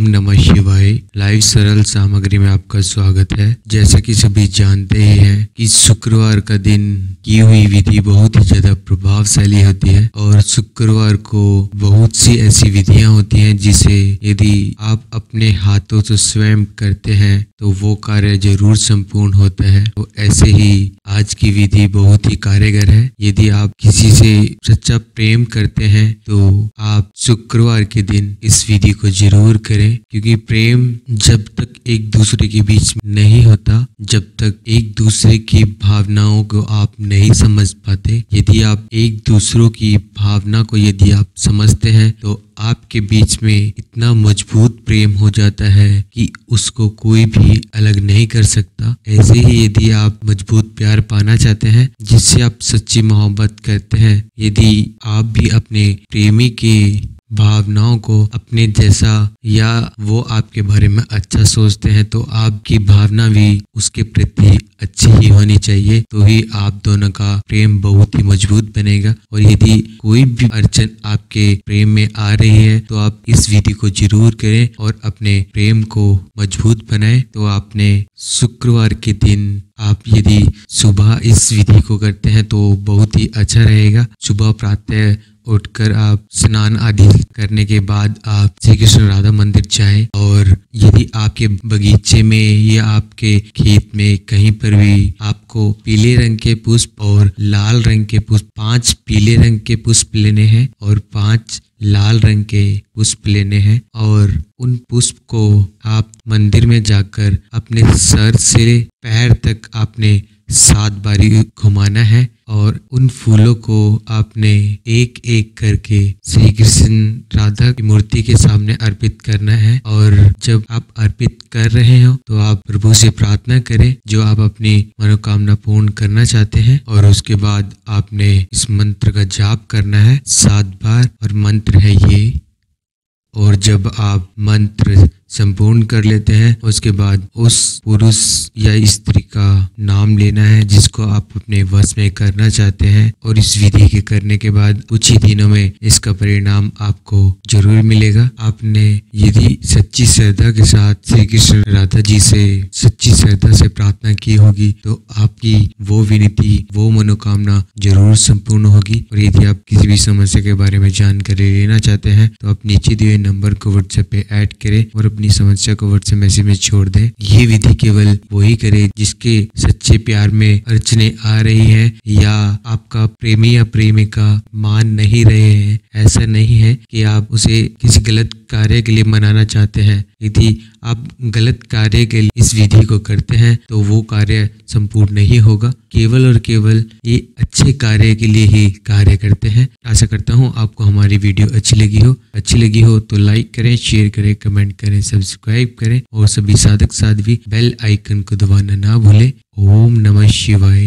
ओम नमः शिवाय। लाइव सरल सामग्री में आपका स्वागत है। जैसा कि सभी जानते ही हैं कि शुक्रवार का दिन की हुई विधि बहुत ही ज़्यादा प्रभावशाली होती है और शुक्रवार को बहुत सी ऐसी विधियाँ होती हैं जिसे यदि आप अपने हाथों से स्वयं करते हैं तो वो कार्य ज़रूर संपूर्ण होता है। तो ऐसे ही आज की विधि बहुत ही कार्यगर है। यदि आप किसी से सच्चा प्रेम करते हैं तो आप शुक्रवार के दिन इस विधि को ज़रूर करें, क्योंकि प्रेम जब तक एक दूसरे के बीच नहीं होता, जब तक एक दूसरे की भावनाओं को आप नहीं समझ पाते, यदि आप एक दूसरों की भावना को यदि आप समझते हैं तो आपके बीच में इतना मज़बूत प्रेम हो जाता है कि उसको कोई भी अलग नहीं कर सकता। ऐसे ही यदि आप मज़बूत प्यार पाना चाहते हैं, जिससे आप सच्ची मोहब्बत करते हैं, यदि आप भी अपने प्रेमी के भावनाओं को अपने जैसा या वो आपके बारे में अच्छा सोचते हैं तो आपकी भावना भी उसके प्रति अच्छी ही होनी चाहिए तो ही आप दोनों का प्रेम बहुत ही मज़बूत बनेगा। और यदि कोई भी अड़चन आपके प्रेम में आ रही है तो आप इस विधि को ज़रूर करें और अपने प्रेम को मज़बूत बनाएँ। तो आपने शुक्रवार के दिन आप यदि सुबह इस विधि को करते हैं तो बहुत ही अच्छा रहेगा। सुबह प्रातः उठकर आप स्नान आदि करने के बाद आप श्री कृष्ण राधा मंदिर जाएँ और यदि आपके बगीचे में या आपके खेत में कहीं पर भी आपको पीले रंग के पुष्प और लाल रंग के पुष्प, पाँच पीले रंग के पुष्प लेने हैं और पाँच लाल रंग के पुष्प लेने हैं और उन पुष्प को आप मंदिर में जाकर अपने सर से पैर तक आपने सात बारी घुमाना है और उन फूलों को आपने एक एक करके श्री कृष्ण राधा की मूर्ति के सामने अर्पित करना है और जब आप अर्पित कर रहे हो तो आप प्रभु से प्रार्थना करें, जो आप अपनी मनोकामना पूर्ण करना चाहते हैं और उसके बाद आपने इस मंत्र का जाप करना है, सात बार। और मंत्र है ये, और जब आप मंत्र संपूर्ण कर लेते हैं। उसके बाद उस पुरुष या स्त्री का नाम लेना है, जिसको आप अपने वश में करना चाहते हैं। और इस विधि के करने के बाद कुछ ही दिनों में इसका परिणाम आपको ज़रूर मिलेगा। आपने यदि सच्ची श्रद्धा के साथ श्री कृष्ण राधा जी से सच्ची श्रद्धा से प्रार्थना की होगी तो आपकी वो विनती, वो मनोकामना ज़रूर संपूर्ण होगी। और यदि आप किसी भी समस्या के बारे में जानकारी लेना चाहते हैं तो आप नीचे दिए नंबर को व्हाट्सएप पे ऐड करें और अपनी समस्या को व्हाट्सएप मैसेज में छोड़ दें। ये विधि केवल वही करे जिसके सच्चे प्यार में अड़चने आ रही है या आपका प्रेमी या प्रेमिका मान नहीं रहे हैं। ऐसा नहीं है कि आप उसे किसी गलत कार्य के लिए मनाना चाहते हैं। यदि आप गलत कार्य के लिए इस विधि को करते हैं तो वो कार्य संपूर्ण नहीं होगा। केवल और केवल ये अच्छे कार्य के लिए ही कार्य करते हैं। आशा करता हूँ आपको हमारी वीडियो अच्छी लगी हो। अच्छी लगी हो तो लाइक करें, शेयर करें, कमेंट करें, सब्सक्राइब करें और सभी साधक साध्वी बेल आइकन को दबाना ना भूलें। ओम नमः शिवाय।